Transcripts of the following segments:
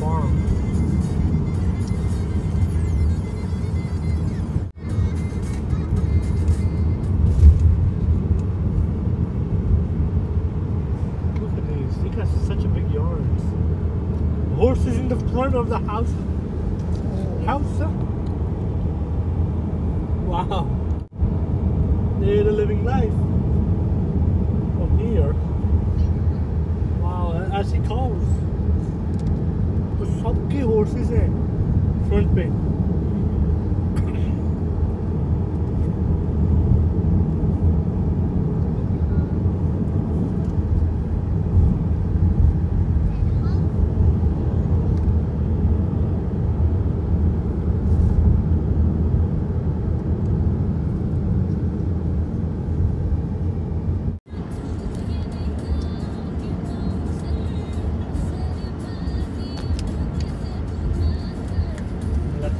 farm. Look at this, He got such a big yard. Horses in the front of the house. House. Wow. They're living life. Front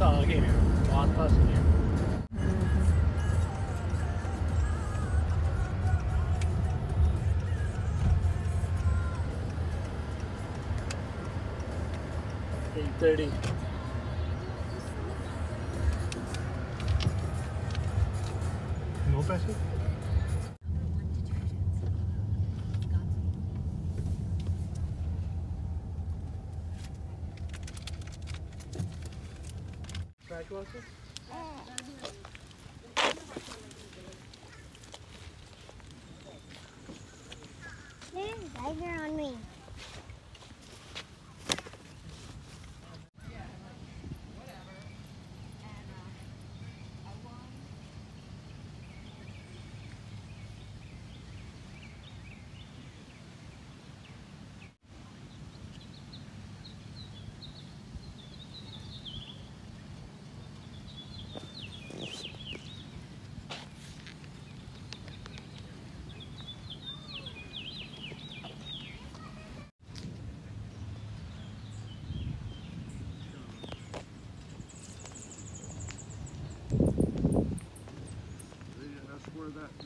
Uh, Samsung here. Eight thirty. No pressure. Watches? There's a tiger on me.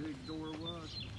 big door was.